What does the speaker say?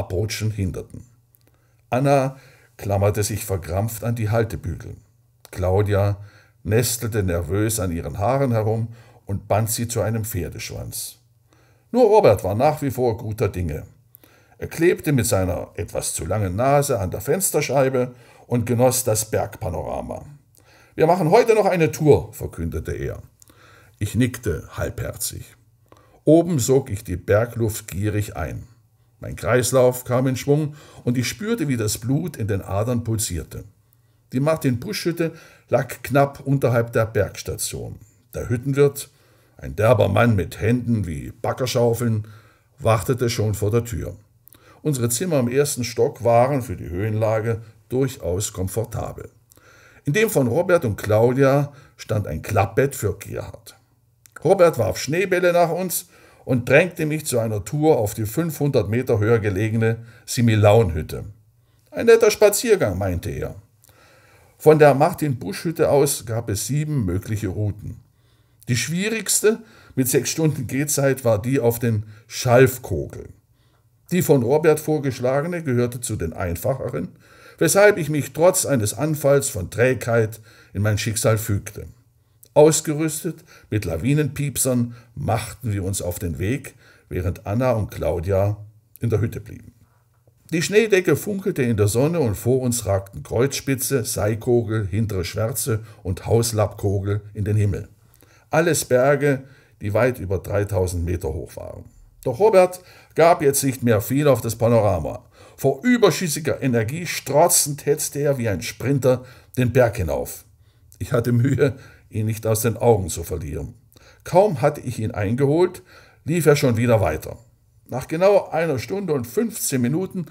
Abrutschen hinderten. Anna klammerte sich verkrampft an die Haltebügel. Claudia nestelte nervös an ihren Haaren herum und band sie zu einem Pferdeschwanz. Nur Robert war nach wie vor guter Dinge. Er klebte mit seiner etwas zu langen Nase an der Fensterscheibe und genoss das Bergpanorama. Wir machen heute noch eine Tour, verkündete er. Ich nickte halbherzig. Oben sog ich die Bergluft gierig ein. Mein Kreislauf kam in Schwung und ich spürte, wie das Blut in den Adern pulsierte. Die Martin-Busch-Hütte lag knapp unterhalb der Bergstation. Der Hüttenwirt, ein derber Mann mit Händen wie Baggerschaufeln, wartete schon vor der Tür. Unsere Zimmer im ersten Stock waren für die Höhenlage durchaus komfortabel. In dem von Robert und Claudia stand ein Klappbett für Gerhard. Robert warf Schneebälle nach uns und drängte mich zu einer Tour auf die 500 Meter höher gelegene Similaunhütte. Ein netter Spaziergang, meinte er. Von der Martin-Busch-Hütte aus gab es sieben mögliche Routen. Die schwierigste mit sechs Stunden Gehzeit war die auf den Schalfkogel. Die von Robert vorgeschlagene gehörte zu den einfacheren, weshalb ich mich trotz eines Anfalls von Trägheit in mein Schicksal fügte. Ausgerüstet mit Lawinenpiepsern machten wir uns auf den Weg, während Anna und Claudia in der Hütte blieben. Die Schneedecke funkelte in der Sonne und vor uns ragten Kreuzspitze, Seikogel, hintere Schwärze und Hauslappkogel in den Himmel. Alles Berge, die weit über 3000 Meter hoch waren. Doch Robert gab jetzt nicht mehr viel auf das Panorama. Vor überschüssiger Energie strotzend hetzte er wie ein Sprinter den Berg hinauf. Ich hatte Mühe, ihn nicht aus den Augen zu verlieren. Kaum hatte ich ihn eingeholt, lief er schon wieder weiter. Nach genau einer Stunde und 15 Minuten